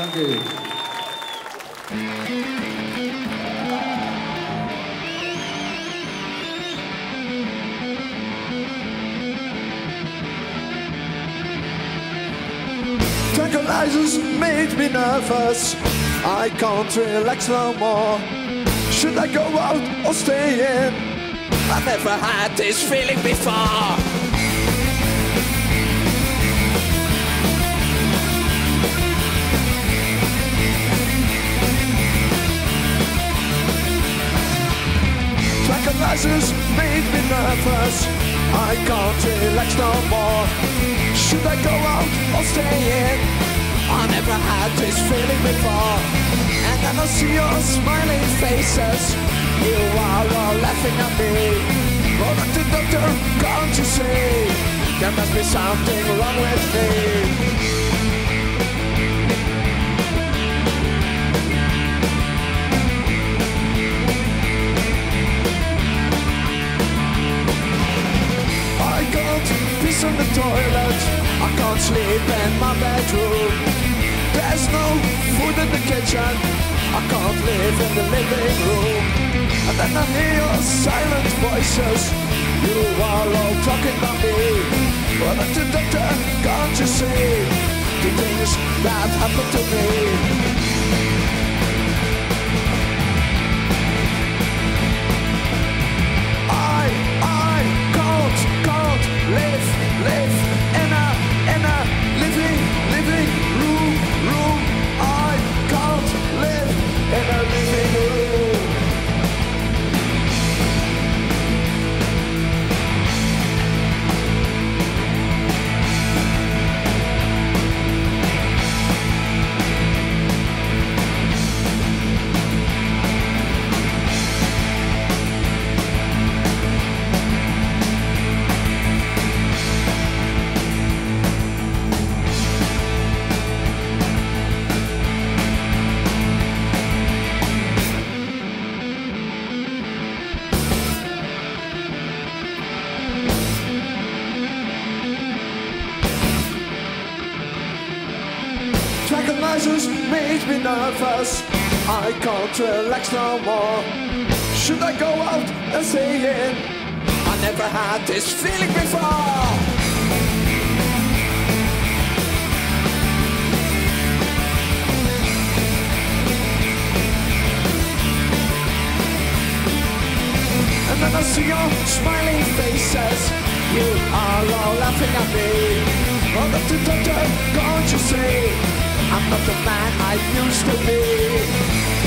Danke. Tranquilizers made me nervous. I can't relax no more. Should I go out or stay in? I never had this feeling before. Tranquilizers made me nervous. I can't relax no more. Should I go out or stay in? I never had this feeling before. And then I see your smiling faces. You are all laughing at me. Oh, doctor, doctor, can't you see? There must be something wrong with me. On the toilet. I can't sleep in my bedroom. There's no food in the kitchen. I can't live in the living room. And then I hear silent voices. You are all talking about me. Well, doctor, doctor, can't you see the things that happen to me? Tranquilizers made me nervous. I can't relax no more. Should I go out and stay it? I never had this feeling before. And then I see your smiling faces. You are all laughing at me. Oh, doctor, doctor, can't you see? I'm not the man I used to be.